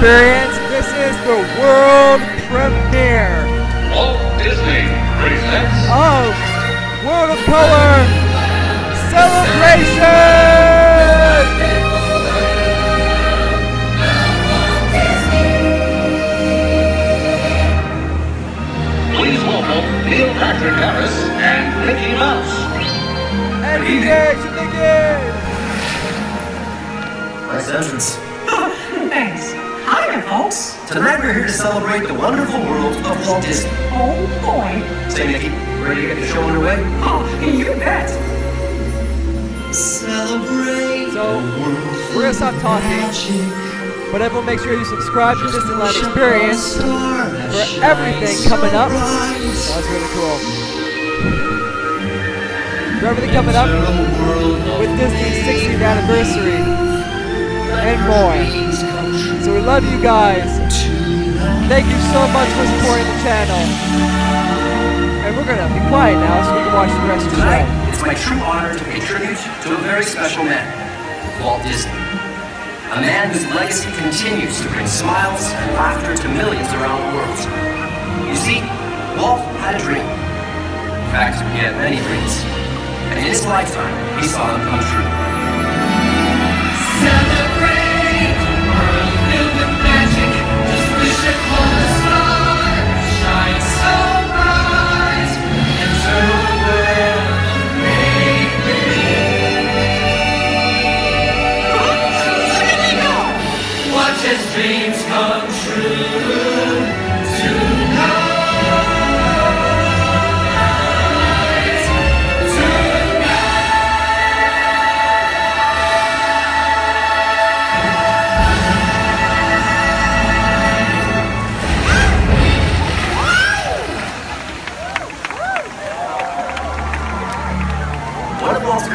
experience. This is the world premiere Walt Disney presents of World of Color Celebration! Please welcome Neil Patrick Harris and Mickey Mouse. And DJ Shinigami! Nice entrance. Thanks. Hi there, folks. Tonight we're here to celebrate the wonderful world of Walt Disney. Oh, boy. Say, Mickey, ready to get the show underway? Oh, you bet. Celebrate So, we're gonna stop talking, but everyone make sure you subscribe to Disneyland Experience for everything coming up. Oh, that's really cool. For everything coming up with Disney's 60th anniversary and more. So we love you guys. Thank you so much for supporting the channel. And we're gonna be quiet now so we can watch the rest of the Tonight, show. it's my true honor to pay tribute to a very special man, Walt Disney. A man whose legacy continues to bring smiles and laughter to millions around the world. You see, Walt had a dream. In fact, he had many dreams. And in his lifetime, he saw them come true. Celebrate,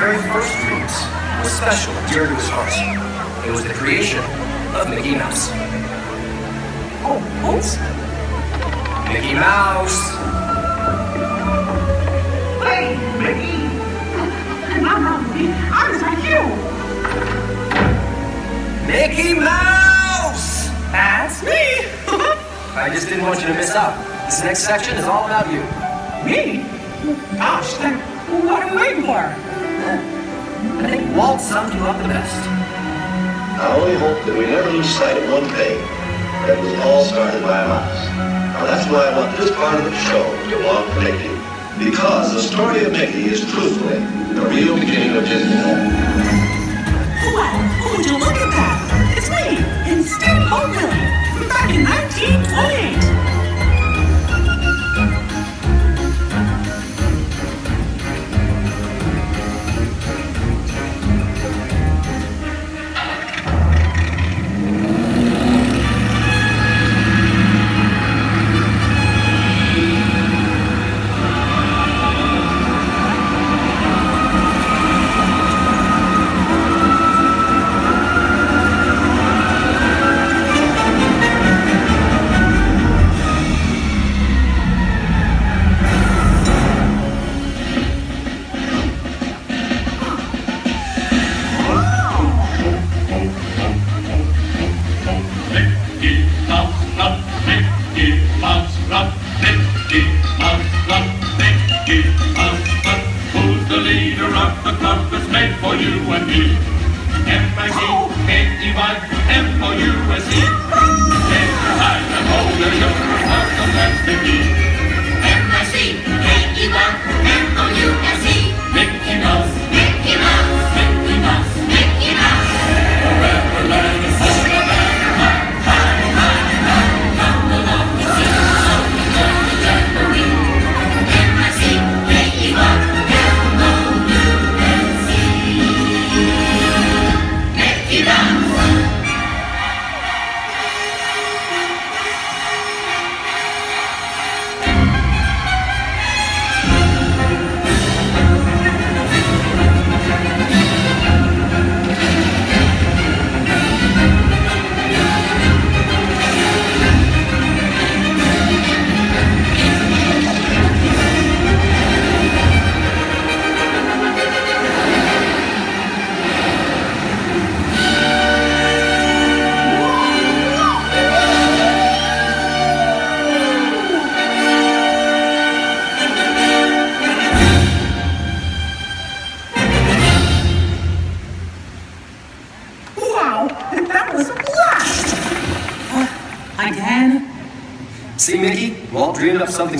very first dreams was special dear to his heart. It was the creation of Mickey Mouse. Oh, oops. Mickey Mouse! Hey, Mickey. No, no, I was like you. Mickey Mouse! That's me. I just didn't want you to miss out. This next section is all about you. me? Gosh, then what are we waiting for? I think Walt summed you up the best. I only hope that we never lose sight of one thing. That it was all started by a mouse. Now that's why I want this part of the show to belong to Mickey. Because the story of Mickey is truthfully the real beginning of Disneyland. Wow, would you look at that? It's me, Instant Oakley, back in 1928.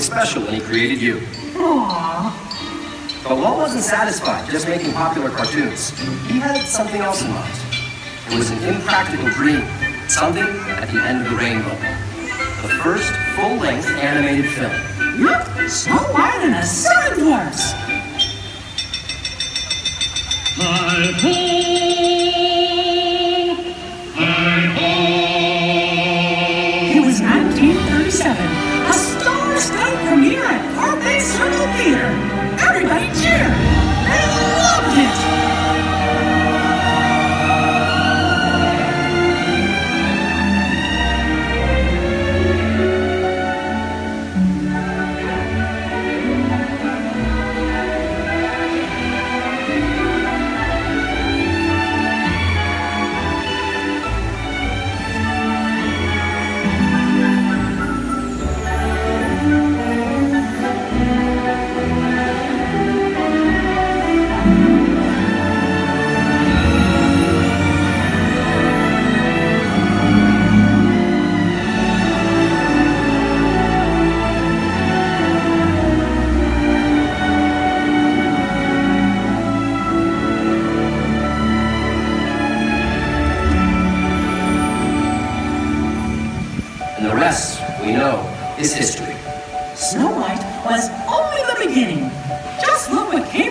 Special when he created you. Aww. But Walt wasn't satisfied just making popular cartoons. He had something else in mind. It was an impractical dream, something at the end of the rainbow. The first full-length animated film. Yep, Snow White and the Seven Dwarfs. Hi-ho! Hi-ho! And the rest, we know, is history. Snow White was only the beginning. Just look what came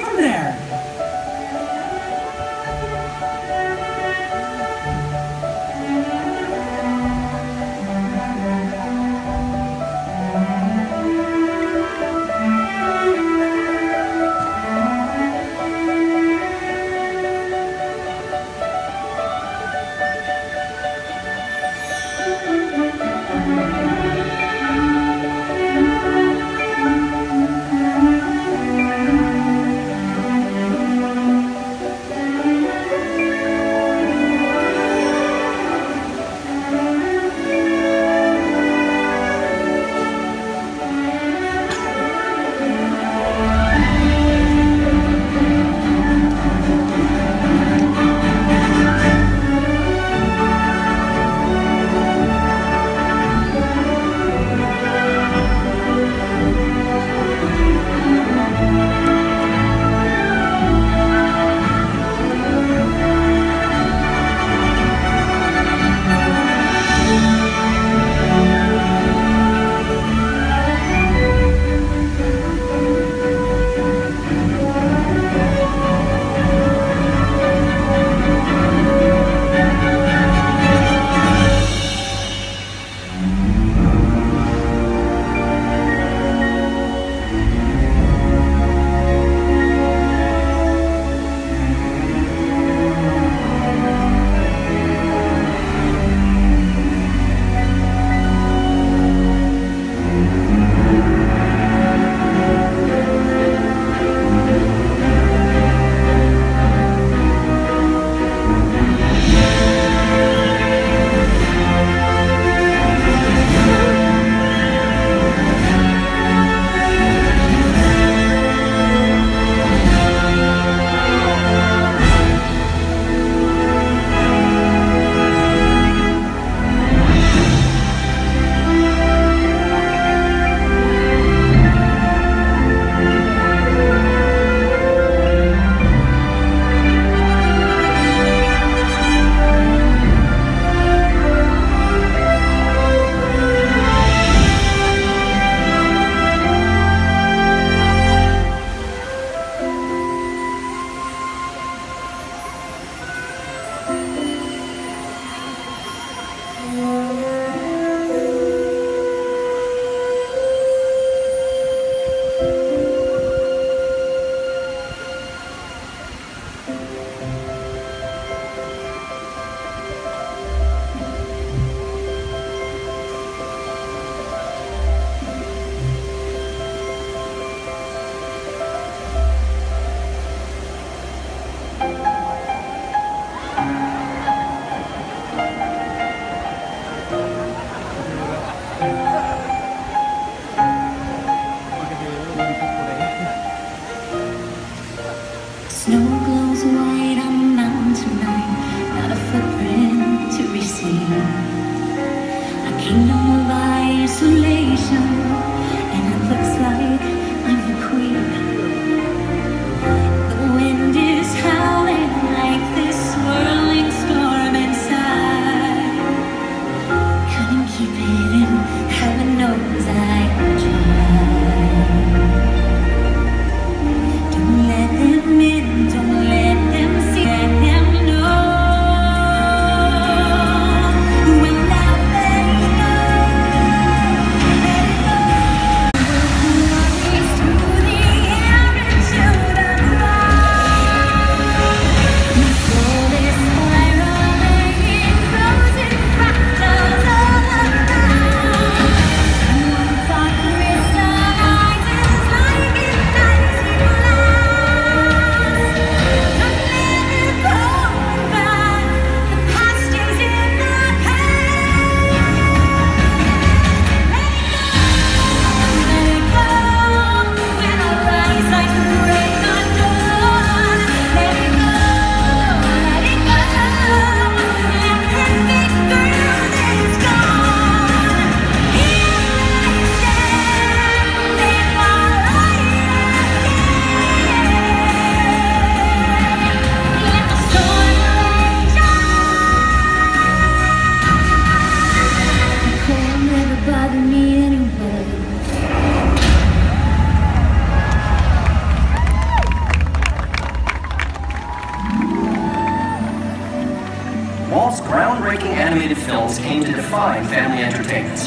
to family entertainment.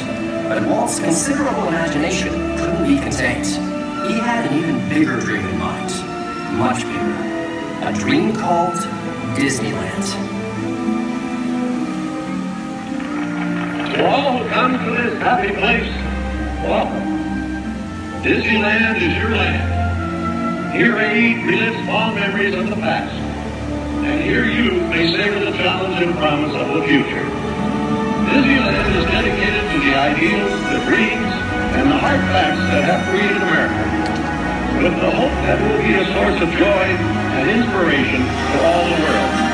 But Walt's considerable imagination couldn't be contained. He had an even bigger dream in mind. Much bigger. A dream called Disneyland. To all who come to this happy place, welcome. Disneyland is your land. Here may eat relive fond memories of the past. And here you may savor the challenge and promise of the future. Disneyland is dedicated to the ideals, the dreams, and the hard facts that have created America. With the hope that it will be a source of joy and inspiration to all the world.